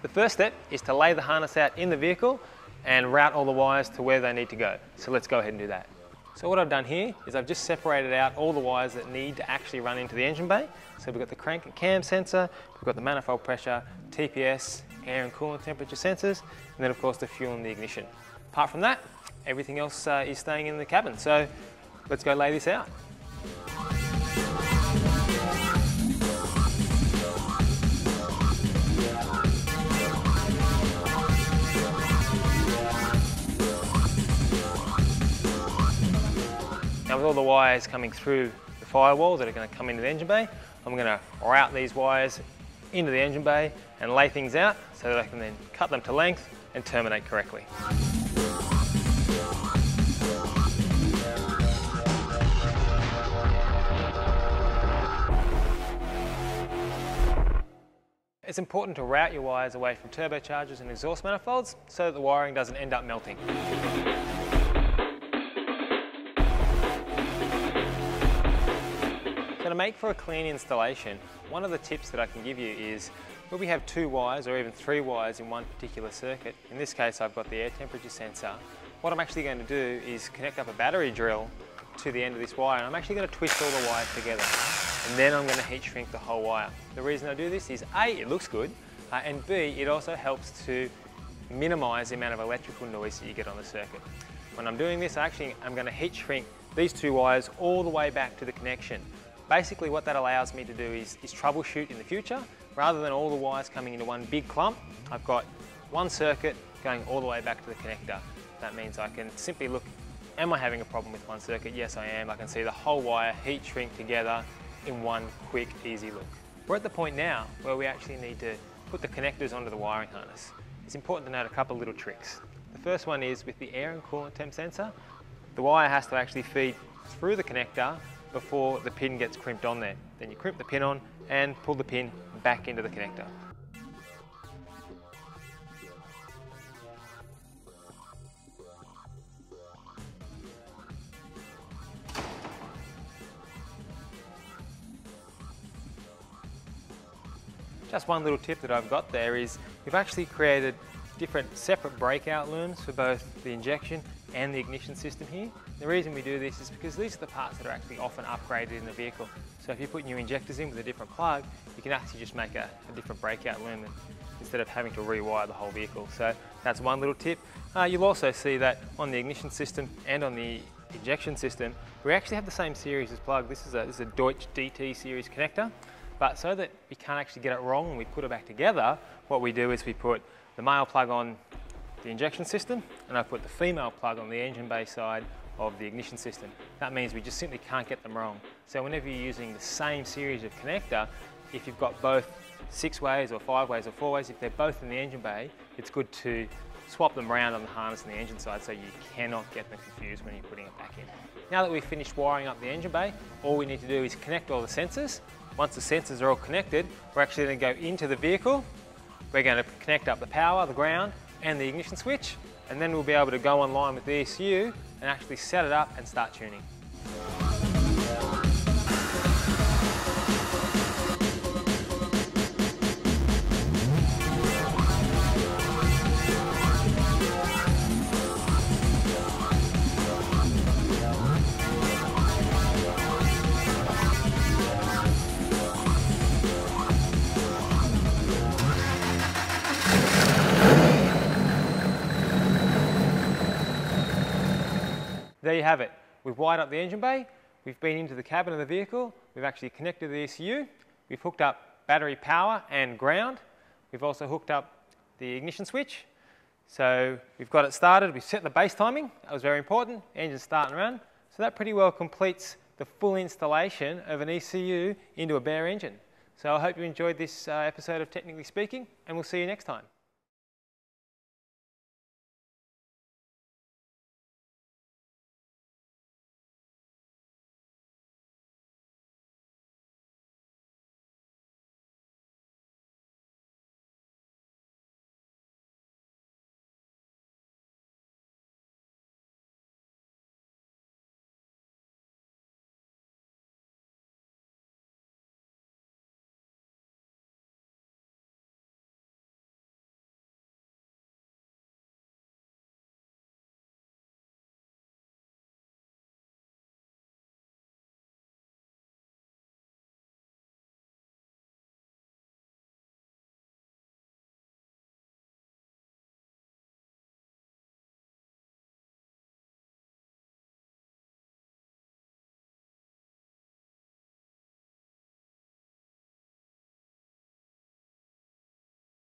The first step is to lay the harness out in the vehicle and route all the wires to where they need to go. So let's go ahead and do that. So what I've done here is I've just separated out all the wires that need to actually run into the engine bay. So we've got the crank and cam sensor, we've got the manifold pressure, TPS, air and coolant temperature sensors, and then of course the fuel and the ignition. Apart from that, everything else uh, is staying in the cabin. So let's go lay this out. With all the wires coming through the firewall that are going to come into the engine bay, I'm going to route these wires into the engine bay and lay things out so that I can then cut them to length and terminate correctly. It's important to route your wires away from turbochargers and exhaust manifolds so that the wiring doesn't end up melting. To make for a clean installation, one of the tips that I can give you is where we have two wires or even three wires in one particular circuit, in this case I've got the air temperature sensor, what I'm actually going to do is connect up a battery drill to the end of this wire and I'm actually going to twist all the wires together and then I'm going to heat shrink the whole wire. The reason I do this is A, it looks good uh, and B, it also helps to minimise the amount of electrical noise that you get on the circuit. When I'm doing this, actually I'm going to heat shrink these two wires all the way back to the connection. Basically what that allows me to do is, is troubleshoot in the future. Rather than all the wires coming into one big clump, I've got one circuit going all the way back to the connector. That means I can simply look, am I having a problem with one circuit? Yes, I am. I can see the whole wire heat shrink together in one quick, easy look. We're at the point now where we actually need to put the connectors onto the wiring harness. It's important to note a couple little tricks. The first one is with the air and coolant temp sensor, the wire has to actually feed through the connector before the pin gets crimped on there. Then you crimp the pin on and pull the pin back into the connector. Just one little tip that I've got there is we've actually created different separate breakout looms for both the injection and the ignition system here. The reason we do this is because these are the parts that are actually often upgraded in the vehicle. So if you put new injectors in with a different plug, you can actually just make a, a different breakout loom instead of having to rewire the whole vehicle. So that's one little tip. Uh, you'll also see that on the ignition system and on the injection system, we actually have the same series as plug. This is a, this is a Deutsch DT series connector. But so that we can't actually get it wrong when we put it back together, what we do is we put the male plug on the injection system and I put the female plug on the engine bay side of the ignition system. That means we just simply can't get them wrong. So whenever you're using the same series of connector, if you've got both six ways or five ways or four ways, if they're both in the engine bay, it's good to swap them around on the harness and the engine side so you cannot get them confused when you're putting it back in. Now that we've finished wiring up the engine bay, all we need to do is connect all the sensors. Once the sensors are all connected, we're actually going to go into the vehicle. We're going to connect up the power, the ground, and the ignition switch, and then we'll be able to go online with the ECU and actually set it up and start tuning. There you have it. We've wired up the engine bay, we've been into the cabin of the vehicle, we've actually connected the ECU, we've hooked up battery power and ground, we've also hooked up the ignition switch. So we've got it started, we've set the base timing, that was very important, engine's starting to run. So that pretty well completes the full installation of an ECU into a bare engine. So I hope you enjoyed this uh, episode of Technically Speaking, and we'll see you next time.